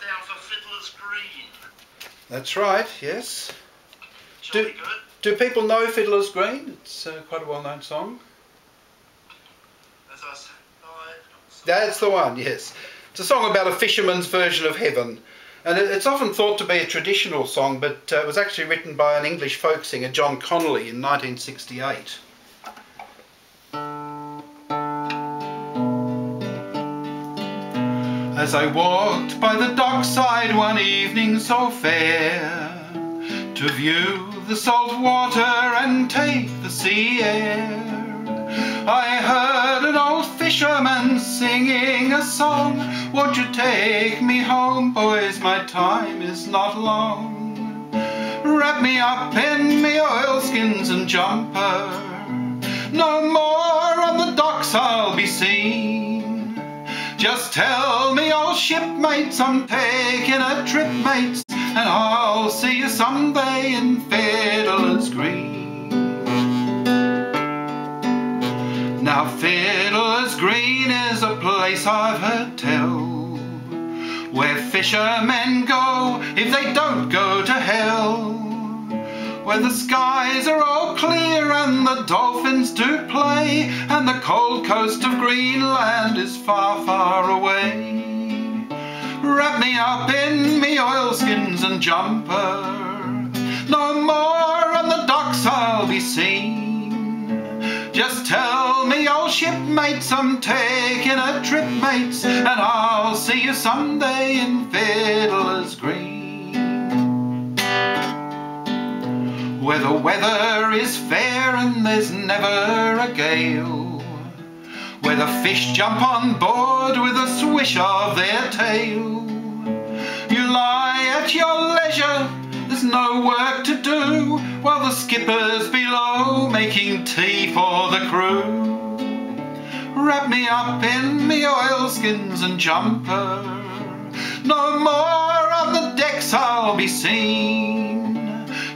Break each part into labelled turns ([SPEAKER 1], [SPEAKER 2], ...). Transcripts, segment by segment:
[SPEAKER 1] down for Fiddler's Green.
[SPEAKER 2] That's right, yes.
[SPEAKER 1] Shall
[SPEAKER 2] Do-
[SPEAKER 1] good?
[SPEAKER 2] Do people know Fiddler's Green? It's uh, quite a well-known song.
[SPEAKER 1] Said.
[SPEAKER 2] That's the one, yes. It's a song about a fisherman's version of heaven. And it's often thought to be a traditional song, but uh, it was actually written by an English folk singer, John Connolly, in 1968. As I walked by the dockside one evening so fair, to view the salt water and take the sea air, I heard an old fisherman singing a song. Won't you take me home, boys? My time is not long. Wrap me up in me oilskins and jumper. No more on the docks I'll be seen. Just tell shipmates, I'm taking a trip, mates, and I'll see you someday in Fiddler's Green. Now Fiddler's Green is a place I've heard tell Where fishermen go if they don't go to hell Where the skies are all clear and the dolphins do play And the cold coast of Greenland is far, far away Me up in me oilskins and jumper No more on the docks I'll be seen just tell me, old shipmates, I'm taking a trip, mates, and I'll see you someday in Fiddler's Green. Where the weather is fair and there's never a gale. Where the fish jump on board with a swish of their tail. Making tea for the crew. Wrap me up in me oilskins and jumper. No more on the decks I'll be seen.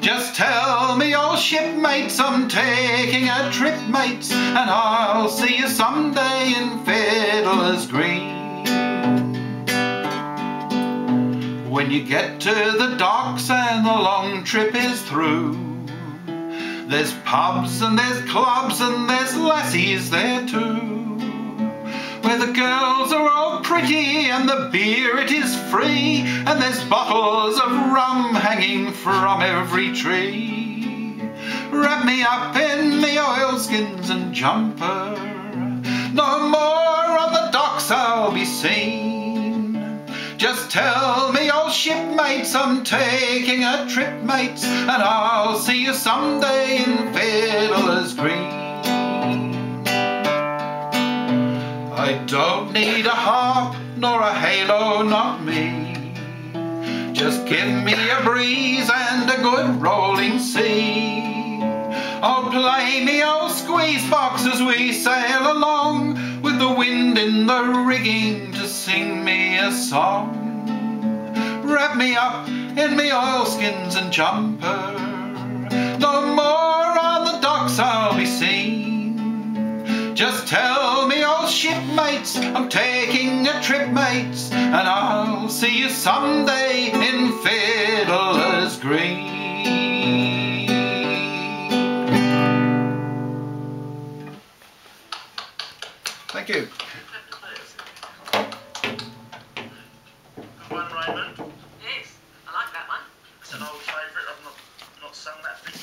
[SPEAKER 2] Just tell me, old shipmates, I'm taking a trip, mates, and I'll see you someday in Fiddler's Green. When you get to the docks and the long trip is through, there's pubs and there's clubs and there's lassies there too. Where the girls are all pretty and the beer it is free, and there's bottles of rum hanging from every tree. Wrap me up in me oilskins and jumper. No more on the docks I'll be seen. Just tell me, shipmates, I'm taking a trip, mates, and I'll see you someday in Fiddler's Green. I don't need a harp nor a halo, not me. Just give me a breeze and a good rolling sea. I'll play me old squeeze box as we sail along, with the wind in the rigging to sing me a song. Wrap me up in me oilskins and jumper. No more on the docks I'll be seen. Just tell me, old shipmates, I'm taking a trip, mates, and I'll see you someday in Fiddler's Green. Thank you.
[SPEAKER 1] One Raymond
[SPEAKER 3] an old favourite. I've not,
[SPEAKER 1] not sung that bit